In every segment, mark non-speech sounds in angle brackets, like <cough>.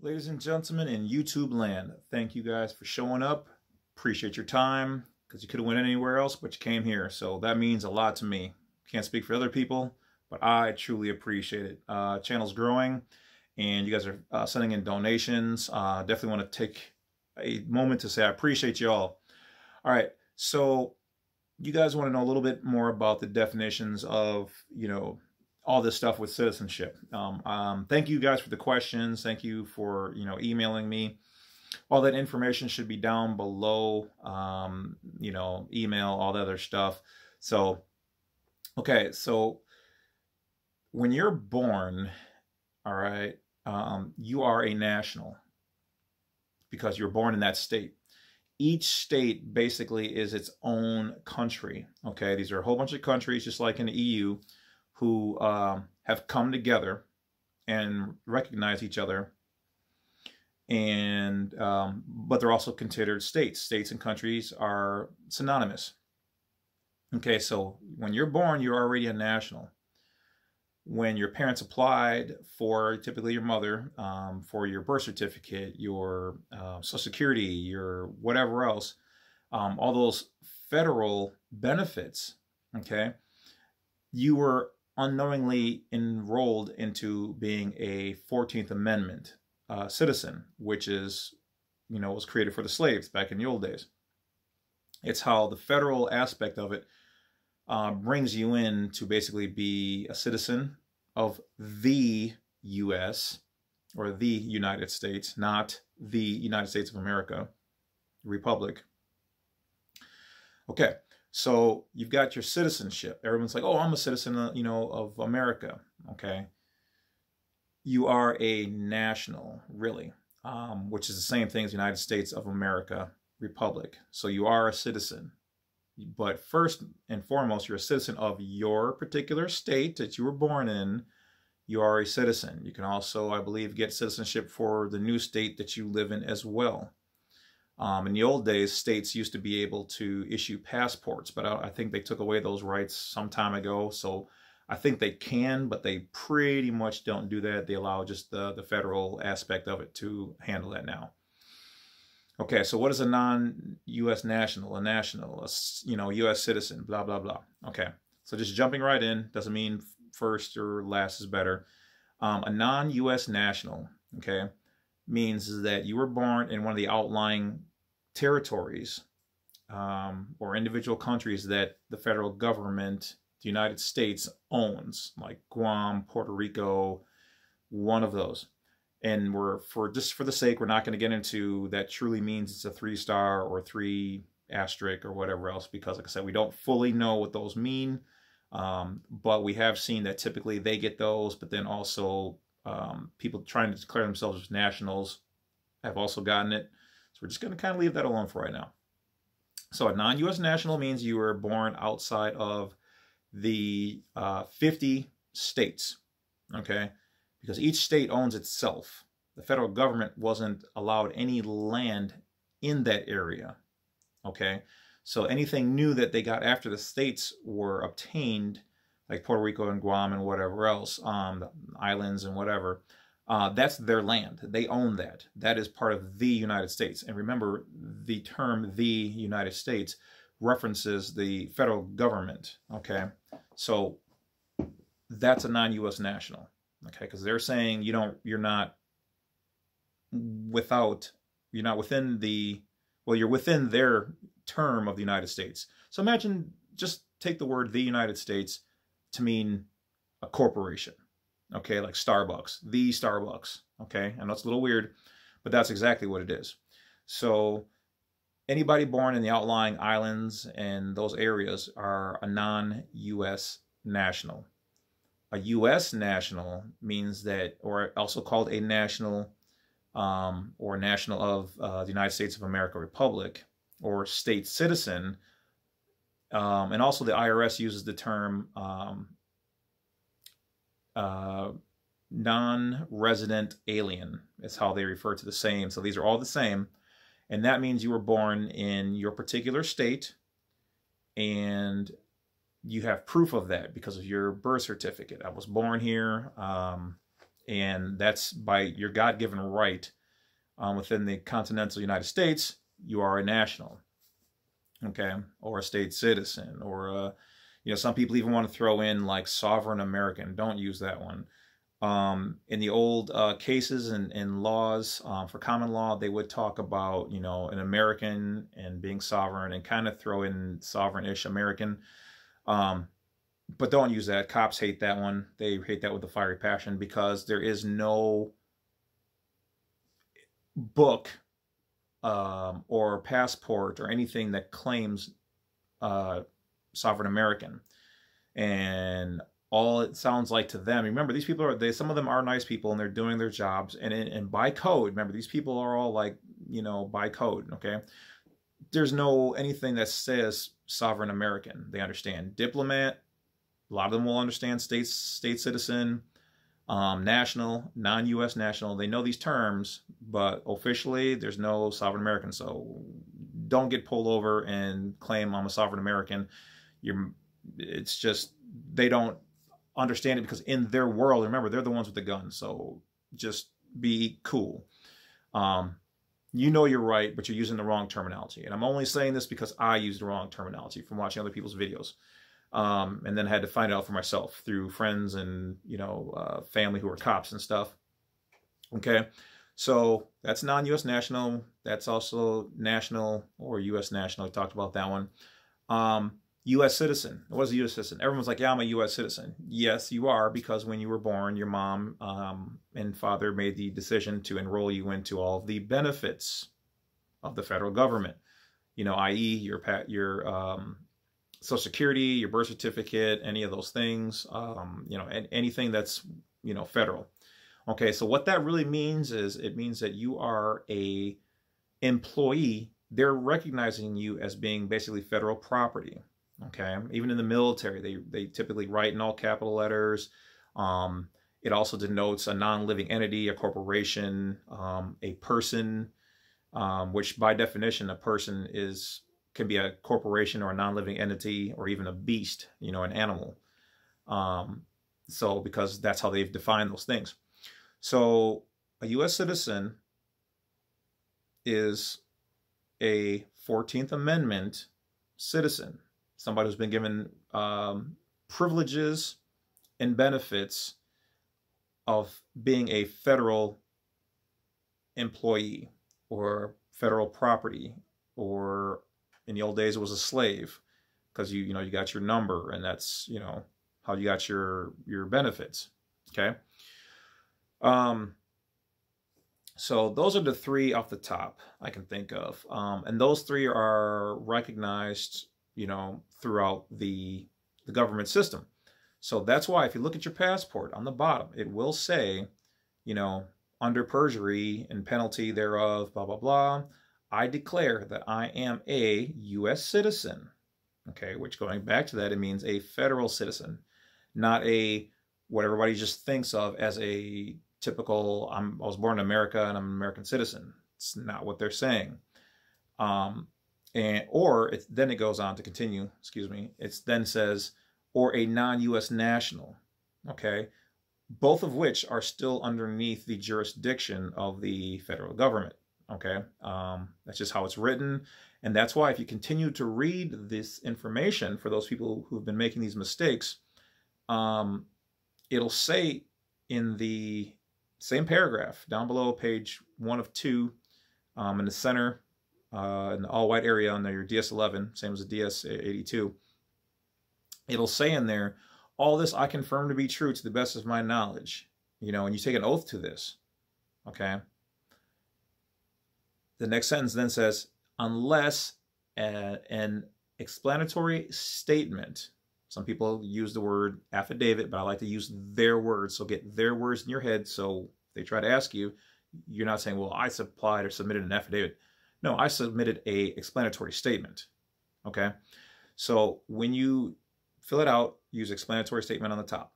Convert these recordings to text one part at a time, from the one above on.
Ladies and gentlemen in YouTube land, thank you guys for showing up. Appreciate your time because you could have went anywhere else, but you came here. So that means a lot to me. Can't speak for other people, but I truly appreciate it. Uh, channel's growing and you guys are uh, sending in donations. Uh, definitely want to take a moment to say I appreciate you all. All right, so you guys want to know a little bit more about the definitions of, you know, all this stuff with citizenship. Um, um, thank you guys for the questions. Thank you for you know emailing me. All that information should be down below. Um, you know, email, all the other stuff. So, okay, so when you're born, all right, um, you are a national because you're born in that state. Each state basically is its own country. Okay, these are a whole bunch of countries, just like in the EU who um, have come together and recognize each other. And um, but they're also considered states. States and countries are synonymous. Okay so when you're born you're already a national. When your parents applied for typically your mother um, for your birth certificate your uh, social security your whatever else um, all those federal benefits okay you were unknowingly enrolled into being a 14th Amendment uh, citizen, which is, you know, was created for the slaves back in the old days. It's how the federal aspect of it uh, brings you in to basically be a citizen of the U.S. or the United States, not the United States of America, Republic. Okay, so you've got your citizenship. Everyone's like, "Oh, I'm a citizen, of, you know, of America." Okay, you are a national, really, um, which is the same thing as United States of America Republic. So you are a citizen, but first and foremost, you're a citizen of your particular state that you were born in. You are a citizen. You can also, I believe, get citizenship for the new state that you live in as well. Um, in the old days, states used to be able to issue passports, but I, I, think they took away those rights some time ago. So I think they can, but they pretty much don't do that. They allow just the, the federal aspect of it to handle that now. Okay, so what is a non-U.S. national? A national, a, you know, U.S. citizen, blah, blah, blah. Okay, so just jumping right in doesn't mean first or last is better. Um, a non-U.S. national, okay, means that you were born in one of the outlying territories um, or individual countries that the federal government, the United States, owns, like Guam, Puerto Rico, one of those. And we're for just for the sake, we're not going to get into that truly means it's a three star or three asterisk or whatever else, because like I said, we don't fully know what those mean. Um, but we have seen that typically they get those, but then also um, people trying to declare themselves as nationals have also gotten it. So we're just going to kind of leave that alone for right now. So a non-U.S. national means you were born outside of the uh, 50 states, okay? Because each state owns itself. The federal government wasn't allowed any land in that area, okay? So anything new that they got after the states were obtained, like Puerto Rico and Guam and whatever else, um, islands and whatever, uh, that's their land. They own that. That is part of the United States. And remember, the term the United States references the federal government. Okay. So that's a non-U.S. national. Okay. Because they're saying you don't, you're not without, you're not within the, well, you're within their term of the United States. So imagine, just take the word the United States to mean a corporation okay, like Starbucks, the Starbucks, okay? I know it's a little weird, but that's exactly what it is. So anybody born in the outlying islands and those areas are a non-U.S. national. A U.S. national means that, or also called a national um, or national of uh, the United States of America Republic or state citizen. Um, and also the IRS uses the term um, uh, non-resident alien is how they refer to the same. So these are all the same. And that means you were born in your particular state and you have proof of that because of your birth certificate. I was born here um, and that's by your God-given right um, within the continental United States. You are a national, okay, or a state citizen, or a, you know, some people even want to throw in like sovereign American. Don't use that one. Um, in the old uh, cases and, and laws um, for common law, they would talk about, you know, an American and being sovereign and kind of throw in sovereign-ish American. Um, but don't use that. Cops hate that one. They hate that with a fiery passion because there is no book um, or passport or anything that claims uh, sovereign American. And all it sounds like to them. Remember, these people are they some of them are nice people and they're doing their jobs and and by code. Remember, these people are all like you know by code. Okay, there's no anything that says sovereign American. They understand diplomat. A lot of them will understand state state citizen, um, national, non-U.S. national. They know these terms, but officially there's no sovereign American. So don't get pulled over and claim I'm a sovereign American. You're it's just they don't understand it because in their world, remember, they're the ones with the guns. So just be cool. Um, you know you're right, but you're using the wrong terminology. And I'm only saying this because I used the wrong terminology from watching other people's videos. Um, and then had to find out for myself through friends and, you know, uh, family who are cops and stuff. Okay. So that's non-U.S. national. That's also national or U.S. national. I talked about that one. Um, U.S. citizen. It was a U.S. citizen. Everyone's like, yeah, I'm a U.S. citizen. Yes, you are, because when you were born, your mom um, and father made the decision to enroll you into all of the benefits of the federal government. You know, i.e., your pat your um, Social Security, your birth certificate, any of those things. Um, you know, and anything that's you know federal. Okay, so what that really means is it means that you are a employee. They're recognizing you as being basically federal property. Okay, even in the military, they they typically write in all capital letters. Um, it also denotes a non-living entity, a corporation, um, a person, um, which by definition, a person is can be a corporation or a non-living entity or even a beast, you know, an animal. Um, so because that's how they've defined those things. So a U.S. citizen is a 14th Amendment citizen somebody who's been given um, privileges and benefits of being a federal employee or federal property or in the old days it was a slave because you you know you got your number and that's you know how you got your your benefits okay? Um so those are the three off the top i can think of. Um, and those three are recognized you know, throughout the, the government system. So that's why if you look at your passport on the bottom, it will say, you know, under perjury and penalty thereof, blah, blah, blah, I declare that I am a U.S. citizen. Okay, which going back to that, it means a federal citizen, not a what everybody just thinks of as a typical I'm, I was born in America and I'm an American citizen. It's not what they're saying. Um, and or then it goes on to continue excuse me it then says or a non-us national okay? Both of which are still underneath the jurisdiction of the federal government okay? Um, that's just how it's written. And that's why if you continue to read this information for those people who've been making these mistakes um, it'll say in the same paragraph down below page one of two um, in the center uh, in the all white area on your DS11, same as the DS82, it'll say in there, all this I confirm to be true to the best of my knowledge. You know, and you take an oath to this. Okay. The next sentence then says, unless a, an explanatory statement, some people use the word affidavit, but I like to use their words. So get their words in your head. So they try to ask you, you're not saying, well, I supplied or submitted an affidavit. No, I submitted a explanatory statement. Okay. So when you fill it out, use explanatory statement on the top.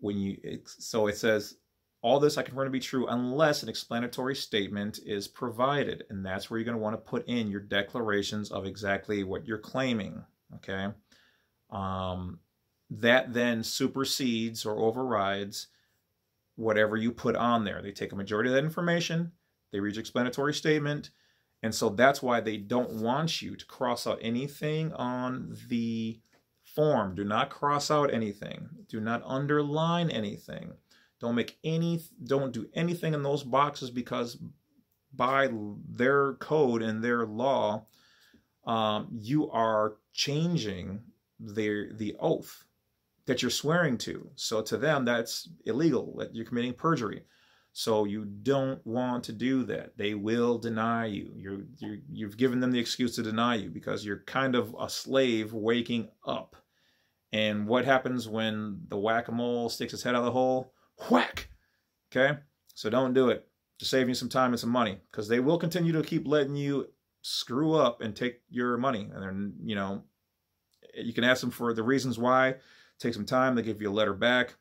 When you so it says all this I confirm to be true unless an explanatory statement is provided, and that's where you're going to want to put in your declarations of exactly what you're claiming. Okay. Um, that then supersedes or overrides whatever you put on there. They take a majority of that information, they read explanatory statement, and so that's why they don't want you to cross out anything on the form. Do not cross out anything. Do not underline anything. Don't make any don't do anything in those boxes because by their code and their law, um, you are changing their the oath that you're swearing to. So to them, that's illegal. That you're committing perjury. So you don't want to do that. They will deny you. You're, you're you've given them the excuse to deny you because you're kind of a slave waking up. And what happens when the whack-a-mole sticks its head out of the hole? Whack. Okay. So don't do it to save you some time and some money because they will continue to keep letting you screw up and take your money. And then, you know, you can ask them for the reasons why. Take some time. They give you a letter back.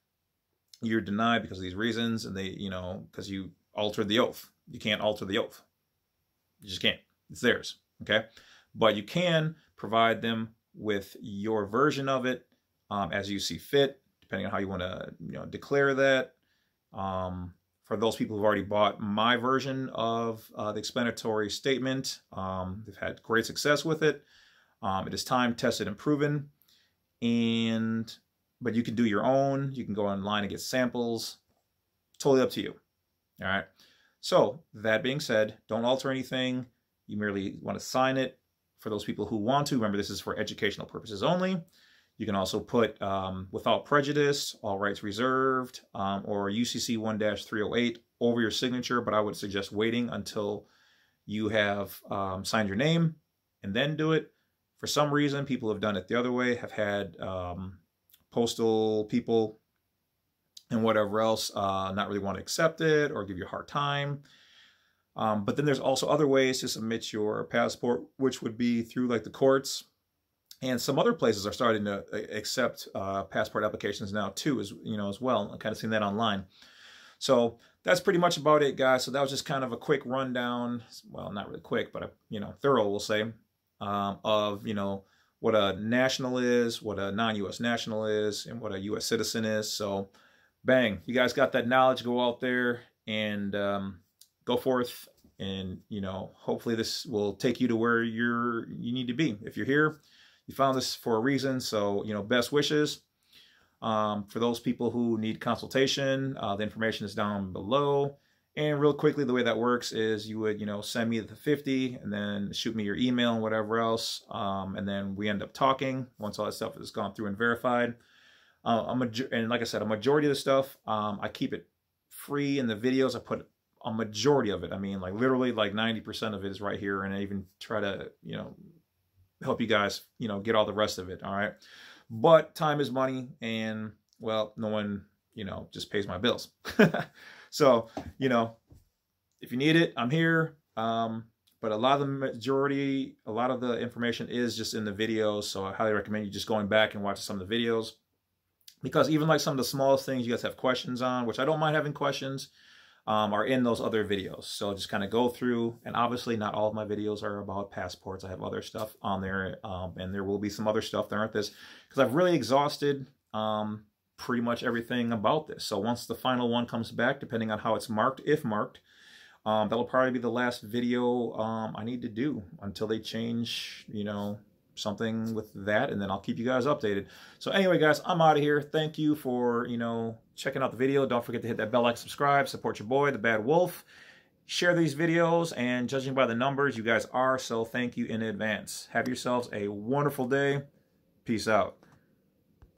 You're denied because of these reasons, and they, you know, because you altered the oath. You can't alter the oath. You just can't. It's theirs. Okay. But you can provide them with your version of it um, as you see fit, depending on how you want to, you know, declare that. Um, for those people who've already bought my version of uh, the explanatory statement, um, they've had great success with it. Um, it is time tested and proven, and but you can do your own. You can go online and get samples. Totally up to you. All right. So that being said, don't alter anything. You merely want to sign it. For those people who want to, remember this is for educational purposes only. You can also put um, without prejudice, all rights reserved, um, or UCC 1-308 over your signature, but I would suggest waiting until you have um, signed your name and then do it. For some reason, people have done it the other way, have had um, postal people and whatever else uh, not really want to accept it or give you a hard time. Um, but then there's also other ways to submit your passport, which would be through like the courts and some other places are starting to uh, accept uh, passport applications now too, as you know, as well. I kind of seen that online. So that's pretty much about it, guys. So that was just kind of a quick rundown. Well, not really quick, but a, you know, thorough, we'll say, um, of you know what a national is, what a non-U.S. national is, and what a U.S. citizen is. So, bang, you guys got that knowledge. Go out there and um, go forth, and you know, hopefully this will take you to where you're you need to be. If you're here you found this for a reason. So, you know, best wishes. Um, for those people who need consultation, uh, the information is down below. And real quickly, the way that works is you would, you know, send me the 50 and then shoot me your email and whatever else. Um, and then we end up talking once all that stuff is gone through and verified. Uh, a major- and like I said, a majority of the stuff, um, I keep it free in the videos. I put a majority of it. I mean, like literally like 90% of it is right here. And I even try to, you know, help you guys, you know, get all the rest of it. All right. But time is money and well, no one, you know, just pays my bills. <laughs> so, you know, if you need it, I'm here. Um, but a lot of the majority, a lot of the information is just in the videos. So I highly recommend you just going back and watching some of the videos. Because even like some of the smallest things you guys have questions on, which I don't mind having questions, um, are in those other videos. So just kind of go through, and obviously not all of my videos are about passports. I have other stuff on there, um, and there will be some other stuff that aren't this, because I've really exhausted um, pretty much everything about this. So once the final one comes back, depending on how it's marked, if marked, um, that'll probably be the last video um, I need to do until they change, you know, something with that and then I'll keep you guys updated. So anyway, guys, I'm out of here. Thank you for, you know, checking out the video. Don't forget to hit that bell, like, subscribe, support your boy, the Bad Wolf. Share these videos and judging by the numbers, you guys are. So thank you in advance. Have yourselves a wonderful day. Peace out.